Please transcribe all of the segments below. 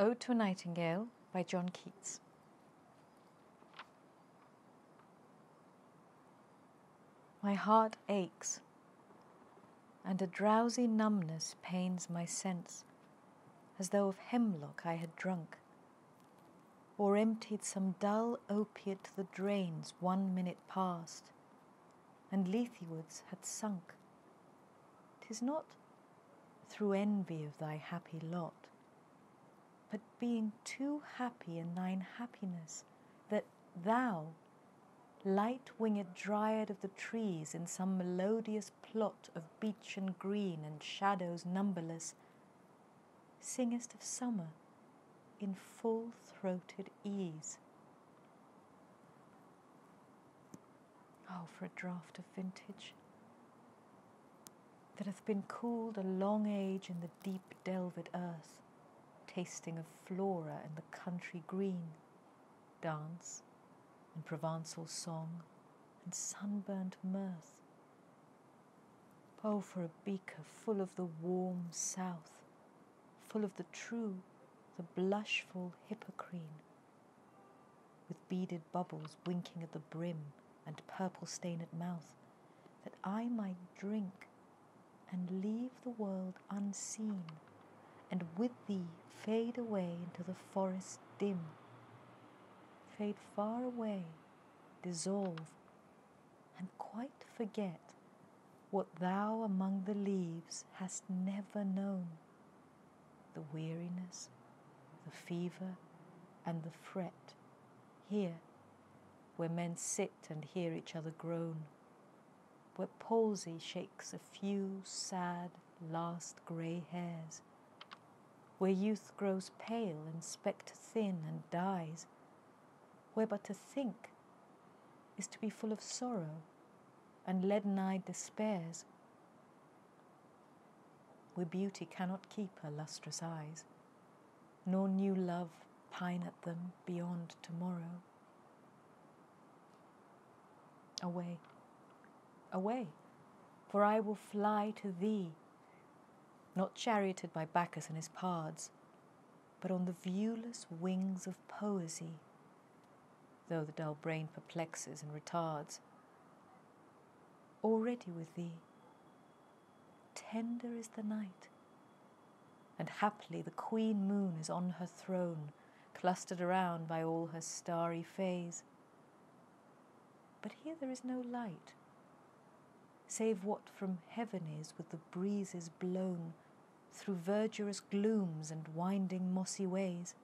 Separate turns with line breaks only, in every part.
Ode to a Nightingale by John Keats. My heart aches, and a drowsy numbness pains my sense, as though of hemlock I had drunk, or emptied some dull opiate to the drains one minute past, and Lethewards had sunk. 'Tis not through envy of thy happy lot but being too happy in thine happiness, that thou, light winged dryad of the trees, in some melodious plot of beech and green and shadows numberless, singest of summer in full throated ease. Oh, for a draught of vintage that hath been cooled a long age in the deep delved earth tasting of flora and the country green, dance and Provençal song and sunburnt mirth. Oh, for a beaker full of the warm south, full of the true, the blushful hippocrene, with beaded bubbles winking at the brim and purple stain at mouth, that I might drink and leave the world unseen and with thee fade away into the forest dim, fade far away, dissolve, and quite forget what thou among the leaves hast never known. The weariness, the fever, and the fret, here, where men sit and hear each other groan, where palsy shakes a few sad last grey hairs where youth grows pale and spectre thin and dies, where but to think is to be full of sorrow and leaden eyed despairs, where beauty cannot keep her lustrous eyes, nor new love pine at them beyond tomorrow. Away, away, for I will fly to thee not charioted by Bacchus and his pards, but on the viewless wings of poesy, though the dull brain perplexes and retards. Already with thee, tender is the night, and happily the queen moon is on her throne, clustered around by all her starry fays. But here there is no light, save what from heaven is with the breezes blown through verdurous glooms and winding mossy ways.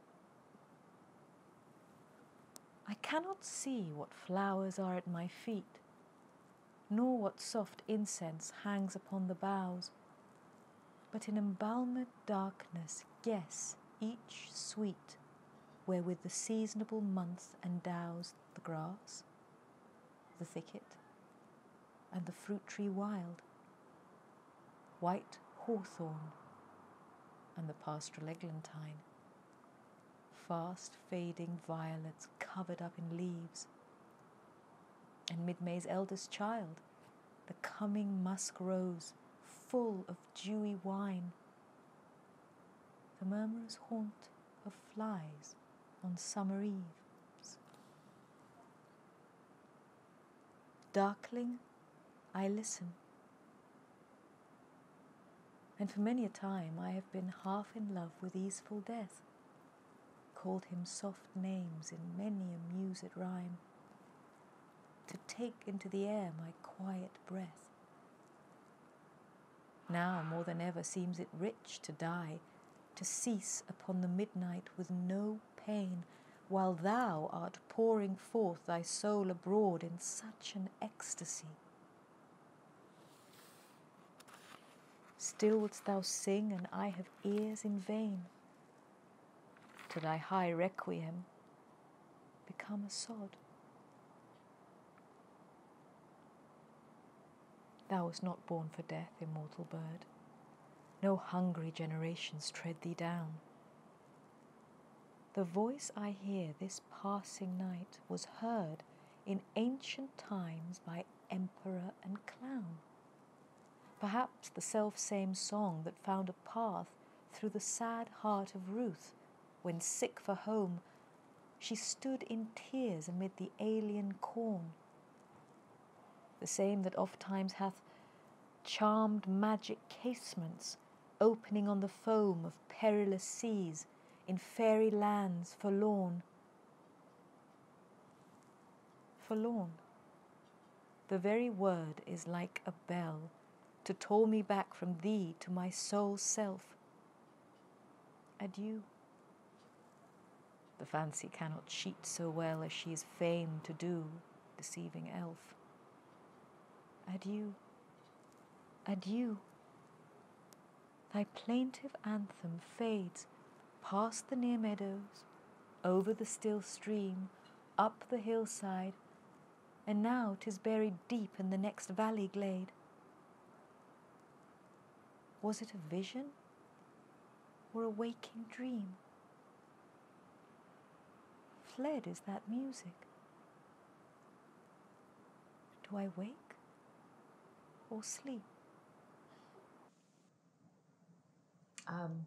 I cannot see what flowers are at my feet, nor what soft incense hangs upon the boughs, but in embalmed darkness guess each sweet wherewith the seasonable month endows the grass, the thicket, and the fruit tree wild, white hawthorn and the pastoral eglantine, fast fading violets covered up in leaves, and mid May's eldest child, the coming musk rose, full of dewy wine, the murmurous haunt of flies on summer eves. Darkling, I listen and for many a time I have been half in love with easeful death, called him soft names in many a mused rhyme, to take into the air my quiet breath. Now more than ever seems it rich to die, to cease upon the midnight with no pain, while thou art pouring forth thy soul abroad in such an ecstasy Still wouldst thou sing, and I have ears in vain. To thy high requiem become a sod. Thou wast not born for death, immortal bird. No hungry generations tread thee down. The voice I hear this passing night was heard in ancient times by emperor and clown perhaps the self same song that found a path through the sad heart of Ruth when sick for home, she stood in tears amid the alien corn. The same that oft times hath charmed magic casements opening on the foam of perilous seas in fairy lands forlorn. Forlorn. The very word is like a bell to toll me back from thee to my soul's self. Adieu. The fancy cannot cheat so well as she is fain to do, deceiving elf. Adieu. Adieu. Thy plaintive anthem fades past the near meadows, over the still stream, up the hillside, and now 'tis buried deep in the next valley glade. Was it a vision or a waking dream? Fled is that music. Do I wake or sleep?
Um,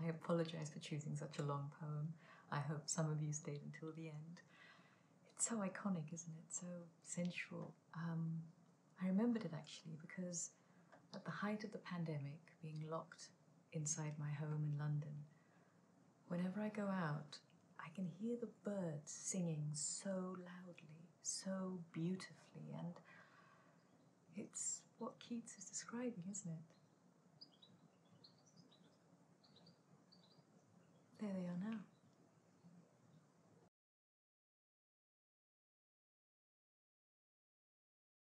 I apologize for choosing such a long poem. I hope some of you stayed until the end. It's so iconic, isn't it? So sensual. Um, I remembered it actually because at the height of the pandemic, being locked inside my home in London, whenever I go out, I can hear the birds singing so loudly, so beautifully, and it's what Keats is describing, isn't it? There they are now.